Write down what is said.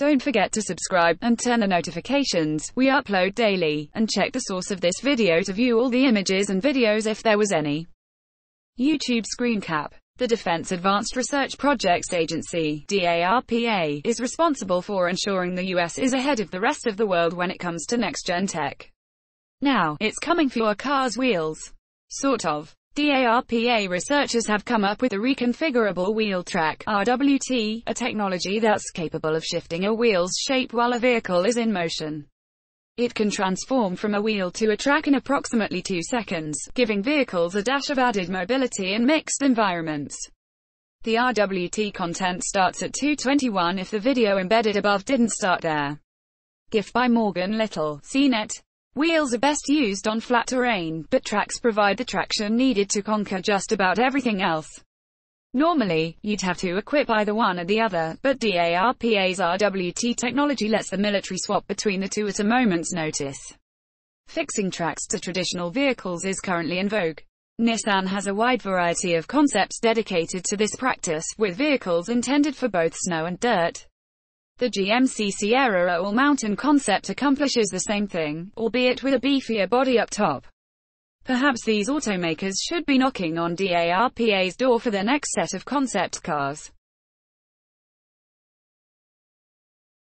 Don't forget to subscribe, and turn the notifications, we upload daily, and check the source of this video to view all the images and videos if there was any. YouTube screen cap. The Defense Advanced Research Projects Agency, DARPA, is responsible for ensuring the US is ahead of the rest of the world when it comes to next-gen tech. Now, it's coming for your car's wheels. Sort of. DARPA researchers have come up with a reconfigurable wheel track RWT, a technology that's capable of shifting a wheel's shape while a vehicle is in motion. It can transform from a wheel to a track in approximately two seconds, giving vehicles a dash of added mobility in mixed environments. The RWT content starts at 221 if the video embedded above didn't start there. GIF by Morgan Little, CNET. Wheels are best used on flat terrain, but tracks provide the traction needed to conquer just about everything else. Normally, you'd have to equip either one or the other, but DARPA's RWT technology lets the military swap between the two at a moment's notice. Fixing tracks to traditional vehicles is currently in vogue. Nissan has a wide variety of concepts dedicated to this practice, with vehicles intended for both snow and dirt. The GMC Sierra all-mountain concept accomplishes the same thing, albeit with a beefier body up top. Perhaps these automakers should be knocking on DARPA's door for their next set of concept cars.